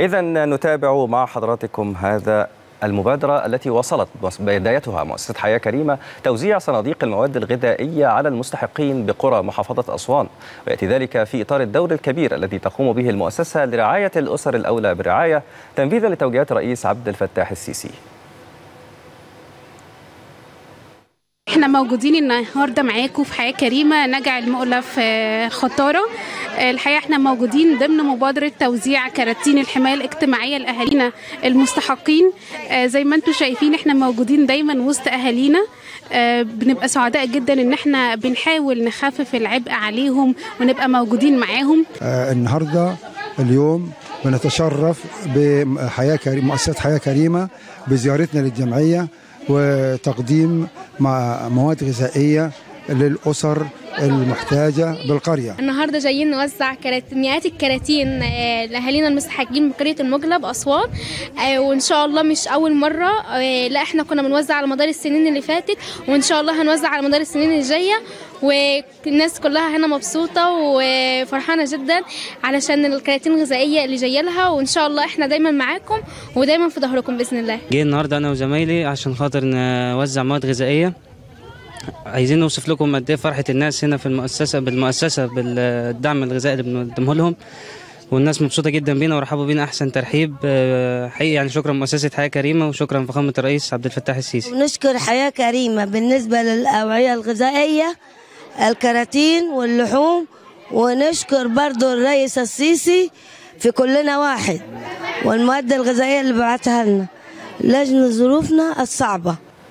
إذا نتابع مع حضراتكم هذا المبادرة التي وصلت بدايتها مؤسسة حياة كريمة توزيع صناديق المواد الغذائية على المستحقين بقرى محافظة أسوان. ويأتي ذلك في إطار الدور الكبير الذي تقوم به المؤسسة لرعاية الأسر الأولى بالرعاية تنفيذا لتوجيهات الرئيس عبد الفتاح السيسي. إحنا موجودين النهارده معاكم في حياة كريمة نجع المقلة في خطارة. الحقيقة إحنا موجودين ضمن مبادرة توزيع كراتين الحماية الاجتماعية لأهالينا المستحقين. زي ما أنتم شايفين إحنا موجودين دايما وسط أهالينا. بنبقى سعداء جدا إن إحنا بنحاول نخفف العبء عليهم ونبقى موجودين معاهم. النهارده اليوم بنتشرف بحياة كريمة مؤسسة حياة كريمة بزيارتنا للجمعية. وتقديم مواد غذائية للأسر المحتاجة بالقرية. النهارده جايين نوزع كرات... مئات الكراتين لأهالينا المستحقين بقرية المجلة باسوان وإن شاء الله مش أول مرة. لا إحنا كنا بنوزع على مدار السنين اللي فاتت وإن شاء الله هنوزع على مدار السنين الجاية. والناس كلها هنا مبسوطة وفرحانة جدا علشان الكراتين الغذائية اللي جاية لها. وإن شاء الله إحنا دايما معاكم ودايما في ظهركم بإذن الله. جاي النهارده أنا وزمايلي عشان خاطر نوزع مواد غذائية. عايزين نوصف لكم قد إيه فرحة الناس هنا في المؤسسه بالمؤسسة بالدعم الغذائي اللي بنقدمه لهم. والناس مبسوطة جدا بينا ورحبوا بينا أحسن ترحيب. حقيقي يعني شكرا مؤسسة حياة كريمة وشكرا فخامة الرئيس عبد الفتاح السيسي. ونشكر حياة كريمة بالنسبة للأوعية الغذائية الكراتين واللحوم ونشكر برضو الرئيس السيسي في كلنا واحد والمواد الغذائية اللي بعتها لنا لجنة ظروفنا الصعبة.